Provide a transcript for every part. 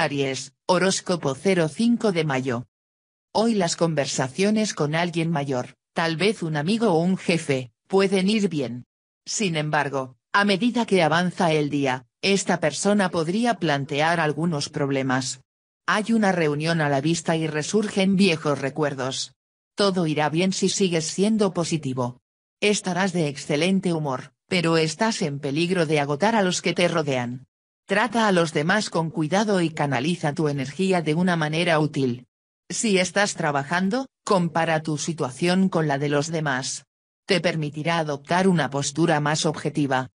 Aries, horóscopo 05 de mayo. Hoy las conversaciones con alguien mayor, tal vez un amigo o un jefe, pueden ir bien. Sin embargo, a medida que avanza el día, esta persona podría plantear algunos problemas. Hay una reunión a la vista y resurgen viejos recuerdos. Todo irá bien si sigues siendo positivo. Estarás de excelente humor, pero estás en peligro de agotar a los que te rodean. Trata a los demás con cuidado y canaliza tu energía de una manera útil. Si estás trabajando, compara tu situación con la de los demás. Te permitirá adoptar una postura más objetiva.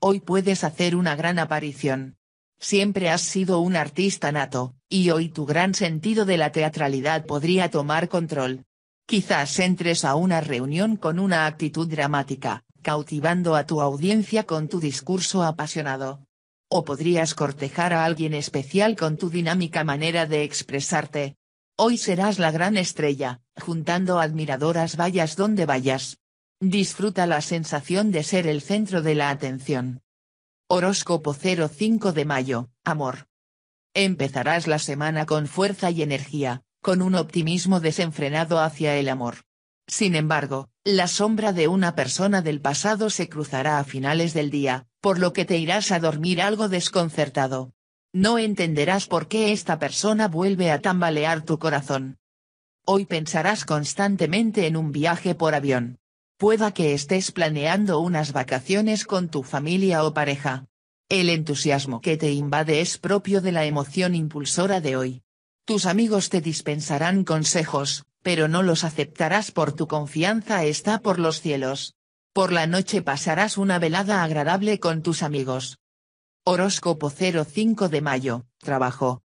Hoy puedes hacer una gran aparición. Siempre has sido un artista nato, y hoy tu gran sentido de la teatralidad podría tomar control. Quizás entres a una reunión con una actitud dramática, cautivando a tu audiencia con tu discurso apasionado. O podrías cortejar a alguien especial con tu dinámica manera de expresarte. Hoy serás la gran estrella, juntando admiradoras vayas donde vayas. Disfruta la sensación de ser el centro de la atención. Horóscopo 05 de mayo, amor. Empezarás la semana con fuerza y energía, con un optimismo desenfrenado hacia el amor. Sin embargo, la sombra de una persona del pasado se cruzará a finales del día, por lo que te irás a dormir algo desconcertado. No entenderás por qué esta persona vuelve a tambalear tu corazón. Hoy pensarás constantemente en un viaje por avión. Pueda que estés planeando unas vacaciones con tu familia o pareja. El entusiasmo que te invade es propio de la emoción impulsora de hoy. Tus amigos te dispensarán consejos, pero no los aceptarás por tu confianza está por los cielos. Por la noche pasarás una velada agradable con tus amigos. Horóscopo 05 de mayo, trabajo.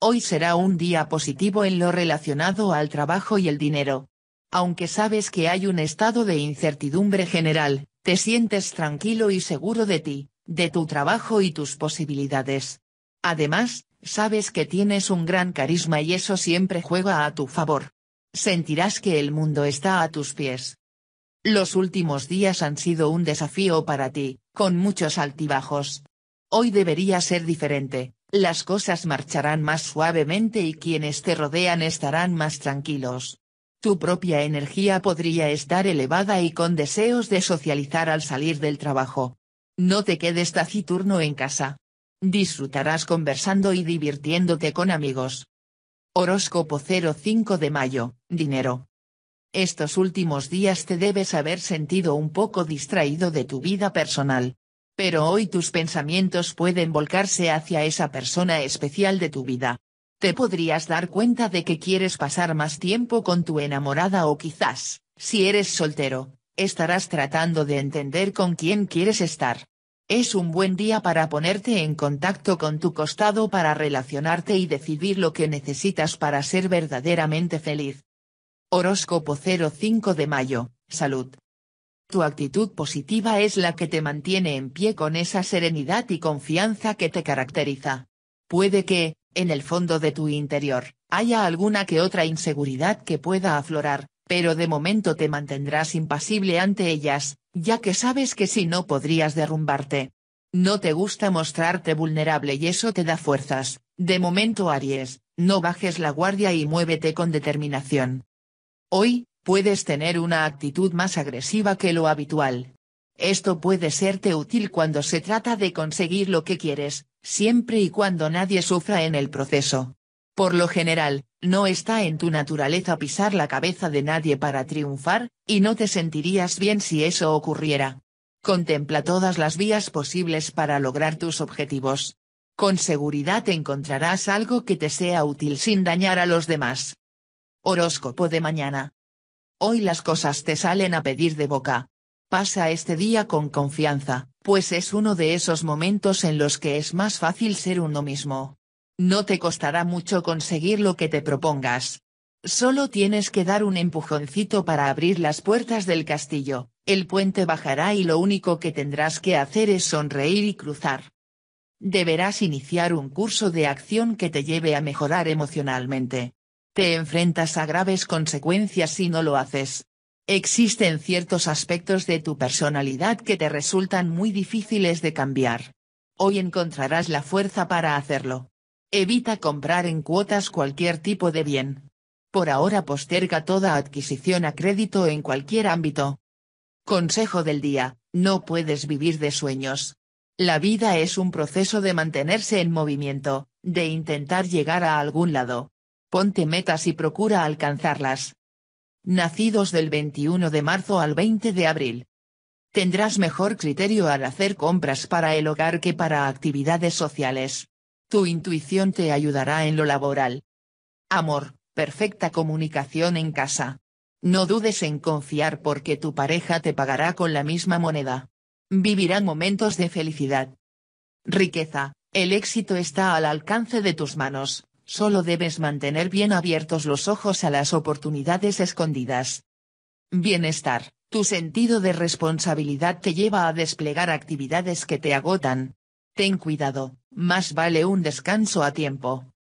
Hoy será un día positivo en lo relacionado al trabajo y el dinero. Aunque sabes que hay un estado de incertidumbre general, te sientes tranquilo y seguro de ti, de tu trabajo y tus posibilidades. Además, sabes que tienes un gran carisma y eso siempre juega a tu favor sentirás que el mundo está a tus pies. Los últimos días han sido un desafío para ti, con muchos altibajos. Hoy debería ser diferente, las cosas marcharán más suavemente y quienes te rodean estarán más tranquilos. Tu propia energía podría estar elevada y con deseos de socializar al salir del trabajo. No te quedes taciturno en casa. Disfrutarás conversando y divirtiéndote con amigos. Horóscopo 05 de mayo, dinero. Estos últimos días te debes haber sentido un poco distraído de tu vida personal. Pero hoy tus pensamientos pueden volcarse hacia esa persona especial de tu vida. Te podrías dar cuenta de que quieres pasar más tiempo con tu enamorada o quizás, si eres soltero, estarás tratando de entender con quién quieres estar. Es un buen día para ponerte en contacto con tu costado para relacionarte y decidir lo que necesitas para ser verdaderamente feliz. Horóscopo 05 de mayo, salud. Tu actitud positiva es la que te mantiene en pie con esa serenidad y confianza que te caracteriza. Puede que, en el fondo de tu interior, haya alguna que otra inseguridad que pueda aflorar, pero de momento te mantendrás impasible ante ellas, ya que sabes que si no podrías derrumbarte. No te gusta mostrarte vulnerable y eso te da fuerzas, de momento Aries, no bajes la guardia y muévete con determinación. Hoy, puedes tener una actitud más agresiva que lo habitual. Esto puede serte útil cuando se trata de conseguir lo que quieres, siempre y cuando nadie sufra en el proceso. Por lo general, no está en tu naturaleza pisar la cabeza de nadie para triunfar, y no te sentirías bien si eso ocurriera. Contempla todas las vías posibles para lograr tus objetivos. Con seguridad encontrarás algo que te sea útil sin dañar a los demás. Horóscopo de mañana. Hoy las cosas te salen a pedir de boca. Pasa este día con confianza, pues es uno de esos momentos en los que es más fácil ser uno mismo. No te costará mucho conseguir lo que te propongas. Solo tienes que dar un empujoncito para abrir las puertas del castillo, el puente bajará y lo único que tendrás que hacer es sonreír y cruzar. Deberás iniciar un curso de acción que te lleve a mejorar emocionalmente. Te enfrentas a graves consecuencias si no lo haces. Existen ciertos aspectos de tu personalidad que te resultan muy difíciles de cambiar. Hoy encontrarás la fuerza para hacerlo. Evita comprar en cuotas cualquier tipo de bien. Por ahora posterga toda adquisición a crédito en cualquier ámbito. Consejo del día, no puedes vivir de sueños. La vida es un proceso de mantenerse en movimiento, de intentar llegar a algún lado. Ponte metas y procura alcanzarlas. Nacidos del 21 de marzo al 20 de abril. Tendrás mejor criterio al hacer compras para el hogar que para actividades sociales. Tu intuición te ayudará en lo laboral. Amor, perfecta comunicación en casa. No dudes en confiar porque tu pareja te pagará con la misma moneda. Vivirán momentos de felicidad. Riqueza, el éxito está al alcance de tus manos, solo debes mantener bien abiertos los ojos a las oportunidades escondidas. Bienestar, tu sentido de responsabilidad te lleva a desplegar actividades que te agotan. Ten cuidado, más vale un descanso a tiempo.